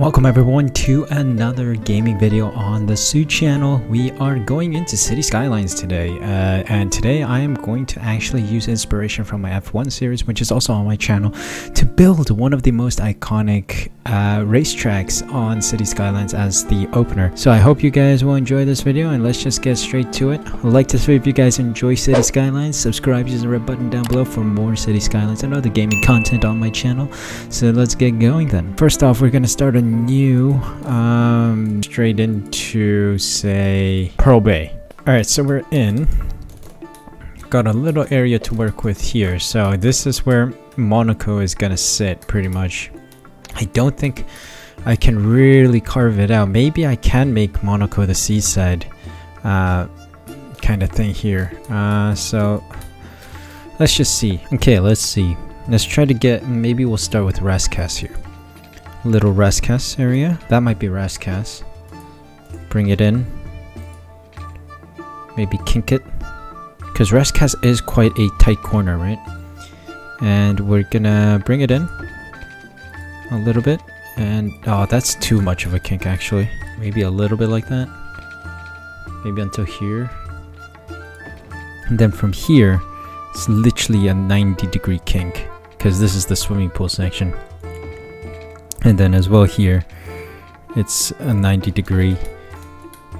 Welcome everyone to another gaming video on the Suh channel. We are going into Cities Skylines today uh, and today I am going to actually use inspiration from my F1 series which is also on my channel to build one of the most iconic uh, racetracks on Cities Skylines as the opener. So I hope you guys will enjoy this video and let's just get straight to it. I'd like to see if you guys enjoy Cities Skylines, subscribe using the red button down below for more Cities Skylines and other gaming content on my channel. So let's get going then. First off we're going to start a new um, straight into say Pearl Bay. Alright, so we're in. Got a little area to work with here. So this is where Monaco is gonna sit pretty much. I don't think I can really carve it out. Maybe I can make Monaco the seaside uh, kind of thing here. Uh, so let's just see. Okay, let's see. Let's try to get, maybe we'll start with Rascasse here little Rascasse area. That might be Rascasse. Bring it in. Maybe kink it. Because Rascasse is quite a tight corner, right? And we're gonna bring it in. A little bit. And, oh, that's too much of a kink, actually. Maybe a little bit like that. Maybe until here. And then from here, it's literally a 90 degree kink. Because this is the swimming pool section and then as well here it's a 90 degree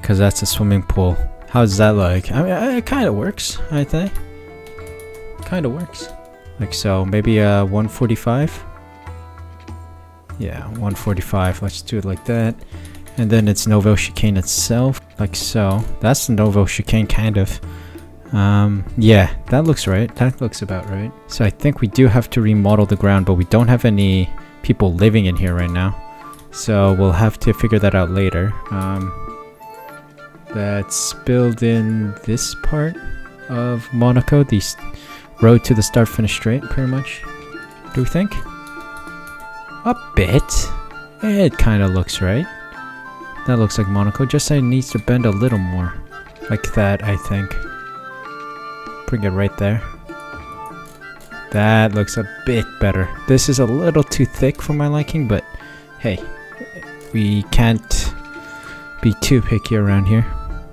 because that's a swimming pool how does that look I mean it kind of works I think kind of works like so maybe a uh, 145 yeah 145 let's do it like that and then it's Novo chicane itself like so that's the Novo chicane kind of um, yeah, that looks right. That looks about right. So I think we do have to remodel the ground, but we don't have any people living in here right now. So we'll have to figure that out later. Um, let's build in this part of Monaco, the road to the start finish straight, pretty much. Do we think? A bit. It kind of looks right. That looks like Monaco, just it needs to bend a little more. Like that, I think. Bring it right there. That looks a bit better. This is a little too thick for my liking, but hey, we can't be too picky around here.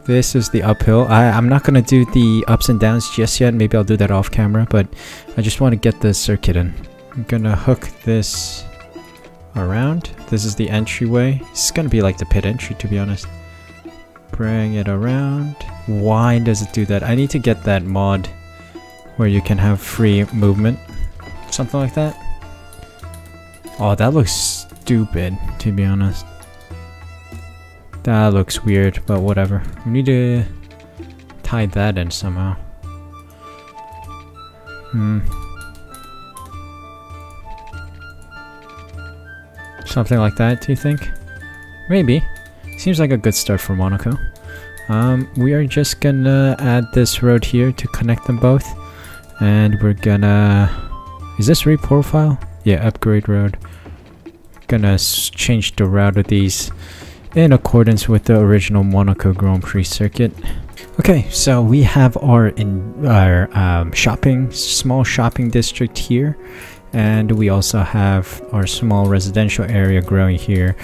This is the uphill. I, I'm not going to do the ups and downs just yet. Maybe I'll do that off camera, but I just want to get the circuit in. I'm going to hook this around. This is the entryway. It's to be like the pit entry, to be honest. Bring it around. Why does it do that? I need to get that mod where you can have free movement. Something like that. Oh, that looks stupid, to be honest. That looks weird, but whatever. We need to tie that in somehow. Hmm. Something like that, do you think? Maybe. Seems like a good start for Monaco. Um, we are just gonna add this road here to connect them both and we're gonna is this reprofile yeah upgrade road gonna change the route of these in accordance with the original Monaco Grand Prix circuit okay so we have our in our um, shopping small shopping district here and we also have our small residential area growing here.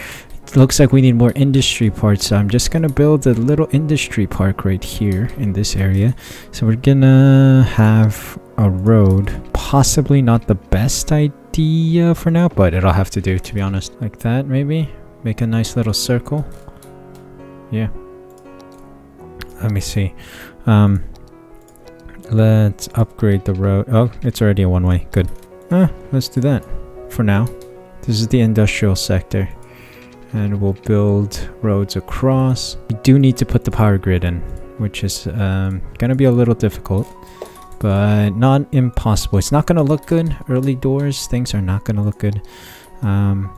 Looks like we need more industry parts so i'm just gonna build a little industry park right here in this area. So we're gonna have a road. Possibly not the best idea for now but it'll have to do to be honest. Like that maybe? Make a nice little circle? Yeah. Let me see. Um let's upgrade the road. Oh it's already a one-way. Good uh, let's do that for now this is the industrial sector and we'll build roads across. We do need to put the power grid in, which is um, going to be a little difficult, but not impossible. It's not going to look good. Early doors, things are not going to look good, um,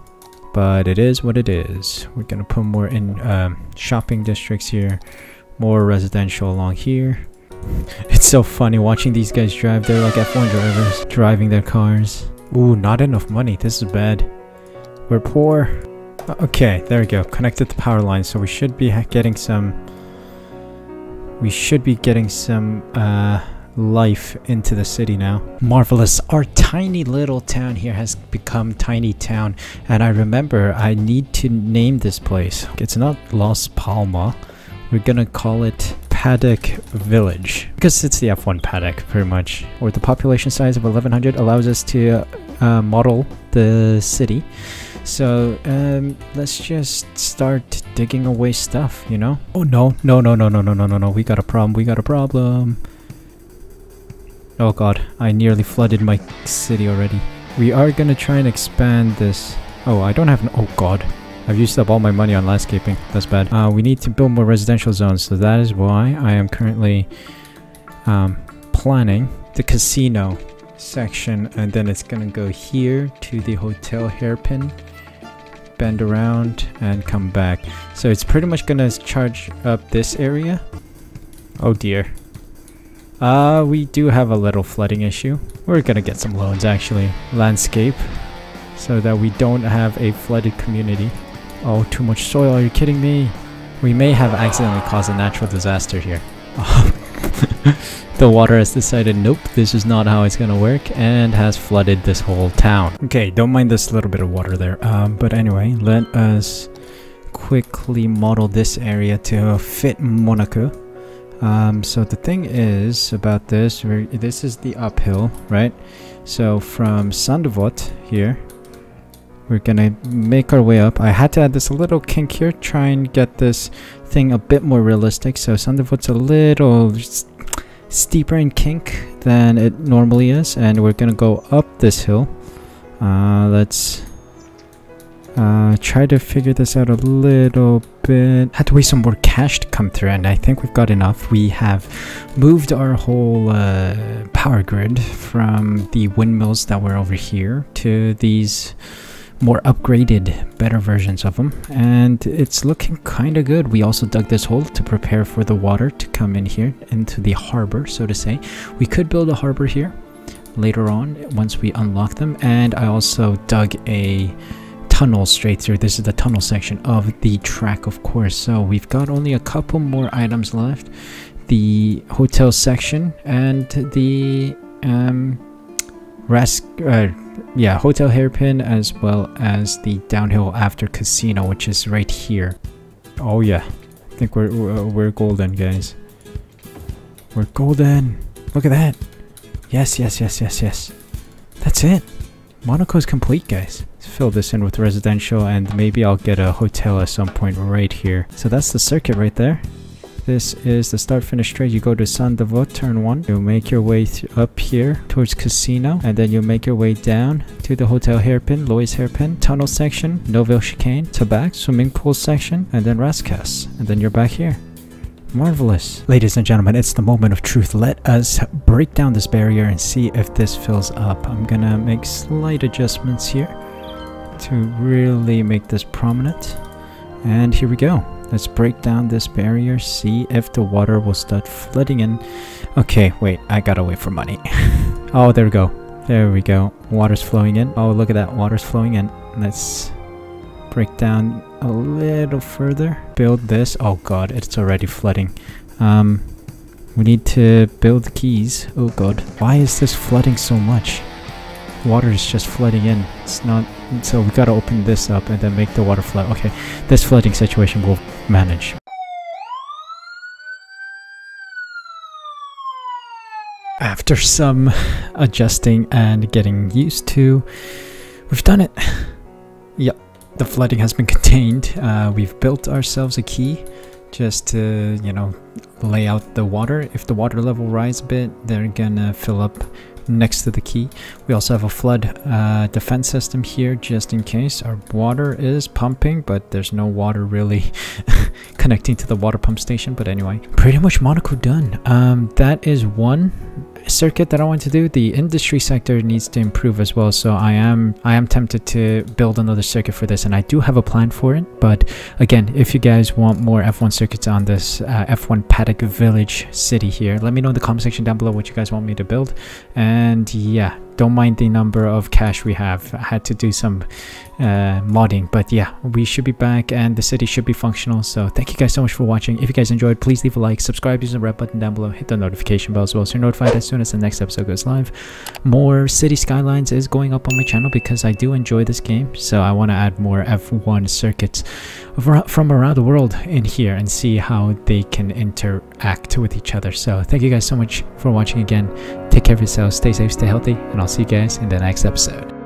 but it is what it is. We're going to put more in um, shopping districts here, more residential along here. It's so funny watching these guys drive. They're like F1 drivers driving their cars. Ooh, not enough money. This is bad. We're poor. Okay, there we go. Connected the power line, so we should be getting some... We should be getting some uh, life into the city now. Marvelous. Our tiny little town here has become tiny town. And I remember I need to name this place. It's not Las Palma. We're gonna call it Paddock Village because it's the F1 paddock pretty much. Or the population size of 1100 allows us to uh, model the city. So um, let's just start digging away stuff, you know? Oh no, no, no, no, no, no, no, no, no, we got a problem, we got a problem. Oh god, I nearly flooded my city already. We are gonna try and expand this. Oh, I don't have an- oh god. I've used up all my money on landscaping. That's bad. Uh, we need to build more residential zones, so that is why I am currently um, planning the casino section, and then it's gonna go here to the hotel hairpin, bend around, and come back. So it's pretty much gonna charge up this area. Oh dear. Uh, we do have a little flooding issue. We're gonna get some loans actually. Landscape. So that we don't have a flooded community. Oh, too much soil, are you kidding me? We may have accidentally caused a natural disaster here. the water has decided, nope, this is not how it's gonna work, and has flooded this whole town. Okay, don't mind this little bit of water there. Um, but anyway, let us quickly model this area to fit Monaco. Um, so the thing is about this, this is the uphill, right? So from Sainte Devote here, we're gonna make our way up. I had to add this little kink here, try and get this thing a bit more realistic. So Sainte Devote's a little steeper in kink than it normally is, and we're gonna go up this hill. Uh, let's uh, try to figure this out a little bit. Had to wait some more cash to come through and I think we've got enough. We have moved our whole uh, power grid from the windmills that were over here to these more upgraded, better versions of them. And it's looking kind of good. We also dug this hole to prepare for the water to come in here into the harbor, so to say. We could build a harbor here later on once we unlock them. And I also dug a tunnel straight through. This is the tunnel section of the track, of course. So we've got only a couple more items left. The hotel section and the um, rest, uh, yeah, hotel hairpin as well as the downhill after casino, which is right here. Oh yeah, I think we're we're golden, guys. We're golden. Look at that. Yes, yes, yes, yes, yes. That's it. Monaco's complete, guys. Let's fill this in with residential and maybe I'll get a hotel at some point right here. So that's the circuit right there. This is the start finish straight. You go to Sainte Devote, turn 1. You make your way up here towards Casino. And then you make your way down to the Hotel Hairpin, Loews Hairpin, Tunnel section, Nouvelle Chicane, Tabac, Swimming Pool section, and then Rascasse. And then you're back here. Marvelous. Ladies and gentlemen, it's the moment of truth. Let us break down this barrier and see if this fills up. I'm gonna make slight adjustments here to really make this prominent. And here we go. Let's break down this barrier, see if the water will start flooding in. Okay, wait, I gotta wait for money. oh, there we go. There we go. Water's flowing in. Oh, look at that. Water's flowing in. Let's break down a little further. Build this. Oh god, it's already flooding. Um, we need to build the quays. Oh god. Why is this flooding so much? Water is just flooding in. It's not... So we gotta open this up and then make the water flow. Okay, this flooding situation we'll manage. After some adjusting and getting used to, we've done it. Yep the flooding has been contained. Uh, we've built ourselves a quay just to, you know, lay out the water. If the water level rise a bit, they're gonna fill up next to the quay. We also have a flood uh, defense system here just in case. Our water is pumping, but there's no water really connecting to the water pump station. But anyway, pretty much Monaco done. Um, that is one circuit that I want to do. The industry sector needs to improve as well. So I am I am tempted to build another circuit for this and I do have a plan for it. But again, if you guys want more F1 circuits on this uh, F1 Paddock Village city here, let me know in the comment section down below what you guys want me to build. And yeah, don't mind the number of cash we have. I had to do some uh, modding, but yeah, we should be back and the city should be functional. So thank you guys so much for watching. If you guys enjoyed, please leave a like, subscribe using the red button down below, hit the notification bell as well so you're notified as soon as the next episode goes live. More Cities Skylines is going up on my channel because I do enjoy this game, so I want to add more F1 circuits from around the world in here and see how they can interact with each other. So thank you guys so much for watching again. Take care of yourselves, stay safe, stay healthy, and I'll see you guys in the next episode.